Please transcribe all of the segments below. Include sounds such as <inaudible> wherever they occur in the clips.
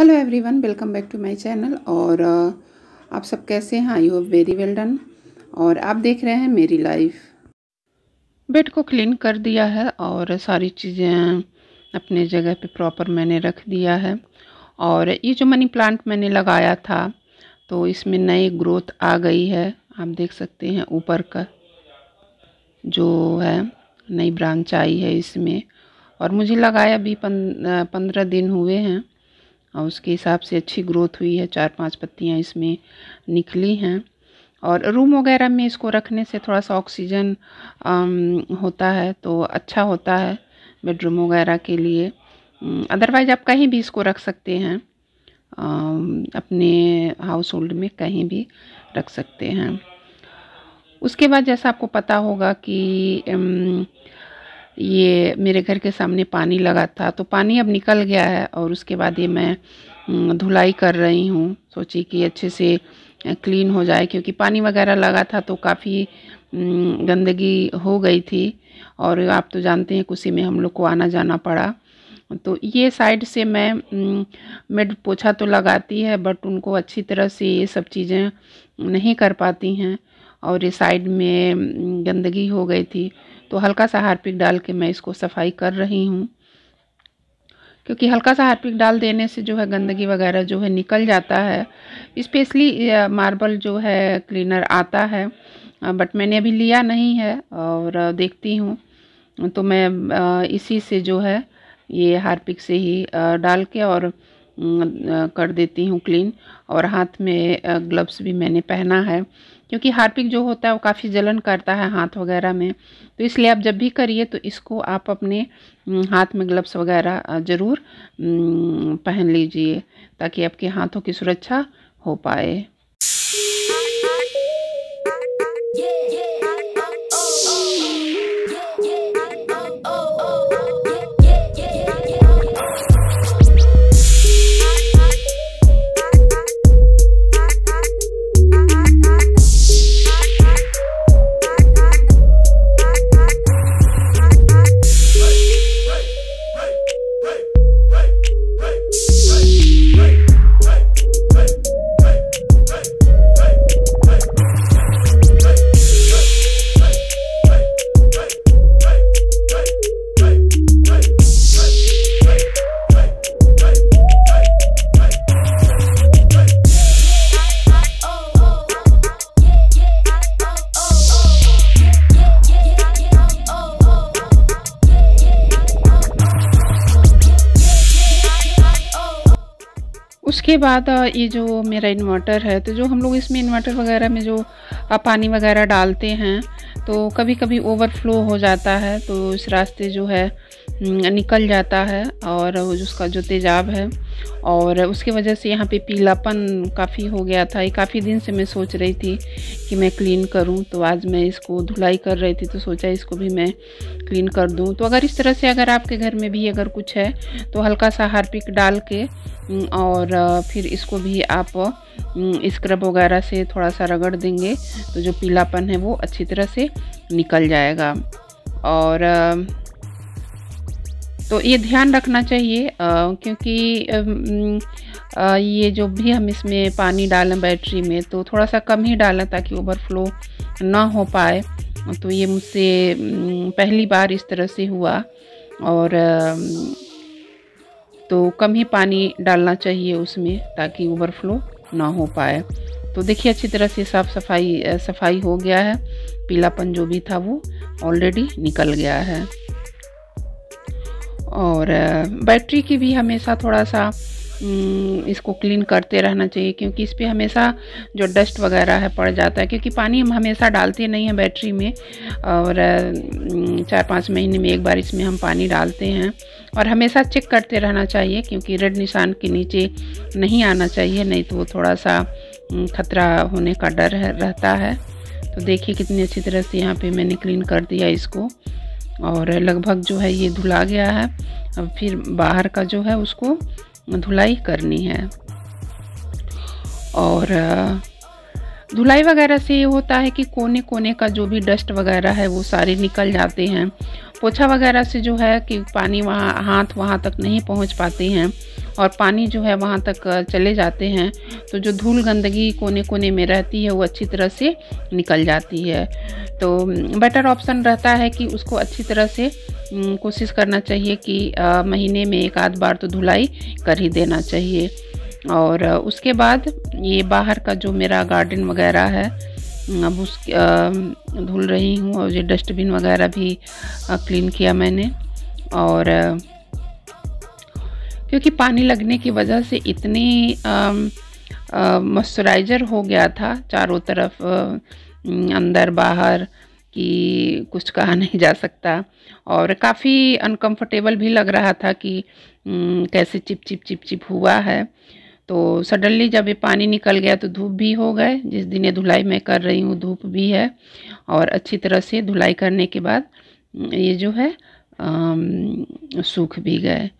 Hello everyone welcome back to my channel और आप सब कैसे हैं? I hope very well done और आप देख रहे हैं मेरी लाइफ बेड को क्लीन कर दिया है और सारी चीज़ें अपने जगह पे प्रॉपर मैंने रख दिया है और ये जो मनी प्लांट मैंने लगाया था तो इसमें नई ग्रोथ आ गई है। आप देख सकते हैं ऊपर का जो है, नई ब्रांच आई है इसमें और मुझे लगाया भी पंद्रह दिन हुए हैं। और उसके हिसाब से अच्छी ग्रोथ हुई है, चार पाँच पत्तियाँ इसमें निकली हैं। और रूम वगैरह में इसको रखने से थोड़ा सा ऑक्सीजन होता है तो अच्छा होता है बेडरूम वगैरह के लिए। अदरवाइज़ आप कहीं भी इसको रख सकते हैं। अपने हाउस होल्ड में कहीं भी रख सकते हैं। उसके बाद जैसा आपको पता होगा कि ये मेरे घर के सामने पानी लगा था तो पानी अब निकल गया है और उसके बाद ये मैं धुलाई कर रही हूँ। सोची कि अच्छे से क्लीन हो जाए, क्योंकि पानी वगैरह लगा था तो काफ़ी गंदगी हो गई थी। और आप तो जानते हैं कुछ में हम लोग को आना जाना पड़ा। तो ये साइड से मैं मेड पोछा तो लगाती है, बट उनको अच्छी तरह से ये सब चीज़ें नहीं कर पाती हैं। और ये साइड में गंदगी हो गई थी। तो हल्का सा हारपिक डाल के मैं इसको सफ़ाई कर रही हूँ। क्योंकि हल्का सा हारपिक डाल देने से जो है गंदगी वगैरह जो है निकल जाता है। स्पेशली मार्बल जो है क्लीनर आता है, बट मैंने अभी लिया नहीं है और देखती हूँ। तो मैं इसी से जो है ये हारपिक से ही डाल के और कर देती हूँ क्लीन और हाथ में ग्लव्स भी मैंने पहना है। क्योंकि हार्पिक जो होता है वो काफ़ी जलन करता है हाथ वगैरह में। तो इसलिए आप जब भी करिए तो इसको आप अपने हाथ में ग्लव्स वगैरह ज़रूर पहन लीजिए ताकि आपके हाथों की सुरक्षा हो पाए। उसके बाद ये जो मेरा इन्वर्टर है तो जो हम लोग इसमें इन्वर्टर वगैरह में जो पानी वगैरह डालते हैं तो कभी कभी ओवरफ्लो हो जाता है तो इस रास्ते जो है निकल जाता है और उसका जो तेजाब है और उसकी वजह से यहाँ पे पीलापन काफ़ी हो गया था। ये काफ़ी दिन से मैं सोच रही थी कि मैं क्लीन करूँ तो आज मैं इसको धुलाई कर रही थी तो सोचा इसको भी मैं क्लीन कर दूँ। तो अगर इस तरह से अगर आपके घर में भी अगर कुछ है तो हल्का सा हारपिक डाल के और फिर इसको भी आप स्क्रब वगैरह से थोड़ा सा रगड़ देंगे तो जो पीलापन है वो अच्छी तरह से निकल जाएगा। और तो ये ध्यान रखना चाहिए क्योंकि ये जो भी हम इसमें पानी डालें बैटरी में तो थोड़ा सा कम ही डालें ताकि ओवरफ्लो ना हो पाए। तो ये मुझसे पहली बार इस तरह से हुआ और तो कम ही पानी डालना चाहिए उसमें ताकि ओवरफ्लो ना हो पाए। तो देखिए अच्छी तरह से साफ़ सफ़ाई सफ़ाई हो गया है, पीलापन जो भी था वो ऑलरेडी निकल गया है। और बैटरी की भी हमेशा थोड़ा सा इसको क्लीन करते रहना चाहिए क्योंकि इस पर हमेशा जो डस्ट वगैरह है, पड़ जाता है क्योंकि पानी हम हमेशा डालते नहीं हैं बैटरी में और चार पाँच महीने में एक बार इसमें हम पानी डालते हैं और हमेशा चेक करते रहना चाहिए क्योंकि रेड निशान के नीचे नहीं आना चाहिए, नहीं तो वो थोड़ा सा खतरा होने का डर रहता है। तो देखिए कितनी अच्छी तरह से यहाँ पे मैंने क्लीन कर दिया इसको। और लगभग जो है ये धुला गया है। अब फिर बाहर का जो है उसको धुलाई करनी है। और धुलाई वगैरह से ये होता है कि कोने कोने का जो भी डस्ट वगैरह है वो सारे निकल जाते हैं। पोछा वगैरह से जो है कि पानी वहाँ, हाथ वहाँ तक नहीं पहुँच पाते हैं और पानी जो है वहाँ तक चले जाते हैं तो जो धूल गंदगी कोने कोने में रहती है वो अच्छी तरह से निकल जाती है। तो बेटर ऑप्शन रहता है कि उसको अच्छी तरह से कोशिश करना चाहिए कि महीने में एक आध बार तो धुलाई कर ही देना चाहिए। और उसके बाद ये बाहर का जो मेरा गार्डन वगैरह है अब उस धुल रही हूँ और ये डस्टबिन वगैरह भी क्लीन किया मैंने और क्योंकि पानी लगने की वजह से इतनी मॉइस्चराइज़र हो गया था चारों तरफ़ अंदर, बाहर कि कुछ कहा <laughs> नहीं जा सकता और काफ़ी अनकंफर्टेबल भी लग रहा था कि कैसे चिप चिप चिप चिप हुआ है। तो सडनली जब ये पानी निकल गया तो धूप भी हो गए, जिस दिन ये धुलाई मैं कर रही हूँ धूप भी है। और अच्छी तरह से धुलाई करने के बाद ये जो है सूख भी गए।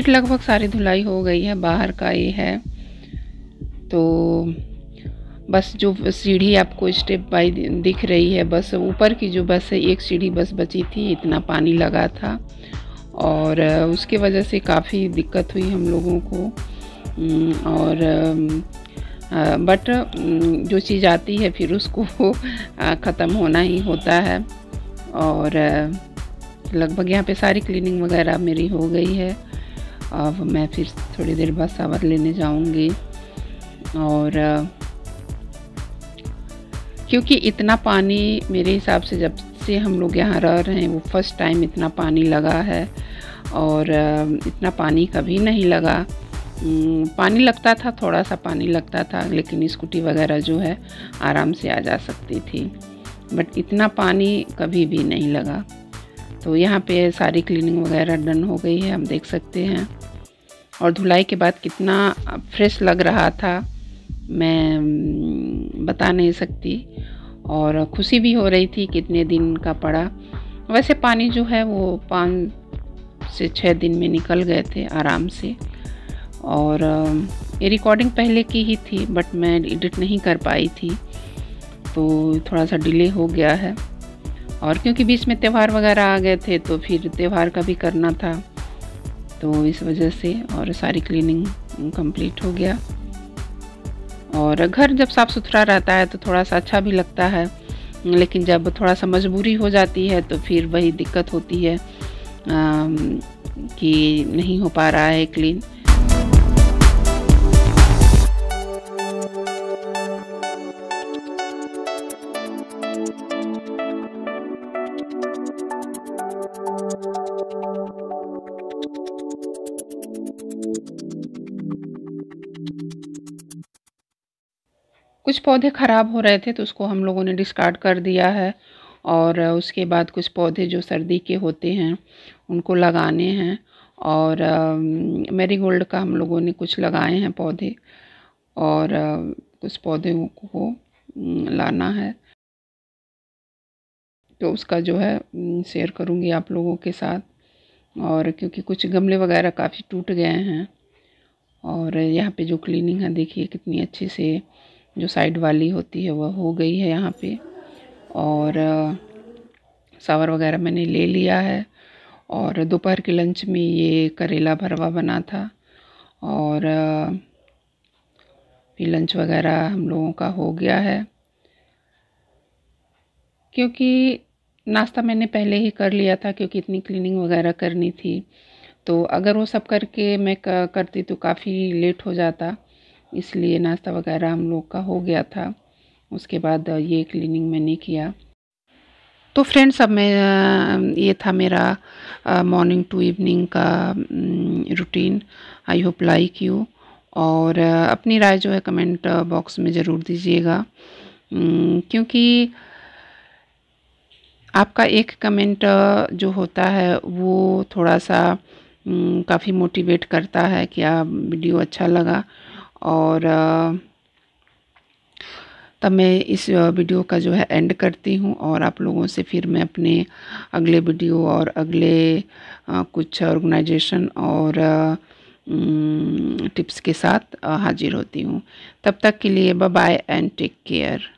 फिर लगभग सारी धुलाई हो गई है, बाहर का ये है। तो बस जो सीढ़ी आपको स्टेप बाई दिख रही है, बस ऊपर की जो बस है, एक सीढ़ी बस बची थी, इतना पानी लगा था। और उसके वजह से काफ़ी दिक्कत हुई हम लोगों को। और बट जो चीज़ आती है, फिर उसको <laughs> ख़त्म होना ही होता है। और लगभग यहाँ पे सारी क्लीनिंग वगैरह मेरी हो गई है। अब मैं फिर थोड़ी देर बाद सावर लेने जाऊँगी। और क्योंकि इतना पानी मेरे हिसाब से जब से हम लोग यहाँ रह रहे हैं, वो फ़र्स्ट टाइम इतना पानी लगा है। और इतना पानी कभी नहीं लगा। पानी लगता था थोड़ा सा पानी लगता था, लेकिन स्कूटी वगैरह जो है, आराम से आ जा सकती थी। बट इतना पानी कभी भी नहीं लगा। तो यहाँ पे सारी क्लीनिंग वगैरह डन हो गई है हम देख सकते हैं। और धुलाई के बाद कितना फ्रेश लग रहा था, मैं बता नहीं सकती। और खुशी भी हो रही थी कितने दिन का पड़ा। वैसे पानी जो है वो पाँच से छः दिन में निकल गए थे आराम से। और ये रिकॉर्डिंग पहले की ही थी बट मैं एडिट नहीं कर पाई थी। तो थोड़ा सा डिले हो गया है। और क्योंकि बीच में त्यौहार वगैरह आ गए थे तो फिर त्यौहार का भी करना था। तो इस वजह से और सारी क्लीनिंग कंप्लीट हो गया। और घर जब साफ़ सुथरा रहता है तो थोड़ा सा अच्छा भी लगता है। लेकिन जब थोड़ा सा मजबूरी हो जाती है तो फिर वही दिक्कत होती है आ, कि नहीं हो पा रहा है क्लीन कुछ पौधे ख़राब हो रहे थे तो उसको हम लोगों ने डिस्कार्ड कर दिया है और उसके बाद कुछ पौधे जो सर्दी के होते हैं, उनको लगाने हैं और मेरी गोल्ड का हम लोगों ने कुछ लगाए हैं पौधे और कुछ पौधे को लाना है। तो उसका जो है शेयर करूँगी आप लोगों के साथ और क्योंकि कुछ गमले वगैरह काफ़ी टूट गए हैं और यहाँ पे जो क्लीनिंग है, देखिए कितनी अच्छी से जो साइड वाली होती है, वह हो गई है यहाँ पे। और सावर वगैरह मैंने ले लिया है। और दोपहर के लंच में ये करेला भरवा बना था। और फिर लंच वगैरह हम लोगों का हो गया है। क्योंकि नाश्ता मैंने पहले ही कर लिया था, क्योंकि इतनी क्लीनिंग वगैरह करनी थी। तो अगर वो सब करके मैं करती तो काफ़ी लेट हो जाता। इसलिए नाश्ता वगैरह हम लोग का हो गया था। उसके बाद ये क्लीनिंग मैंने किया। तो फ्रेंड्स अब मैं ये था मेरा मॉर्निंग टू इवनिंग का routine I hope like you और अपनी राय जो है कमेंट बॉक्स में ज़रूर दीजिएगा। क्योंकि आपका एक कमेंट जो होता है, वो थोड़ा सा काफ़ी मोटिवेट करता है कि आप वीडियो अच्छा लगा। और तब मैं इस वीडियो का जो है एंड करती हूँ और आप लोगों से फिर मैं अपने अगले वीडियो और अगले कुछ ऑर्गेनाइजेशन और टिप्स के साथ हाजिर होती हूँ। तब तक के लिए bye bye and take care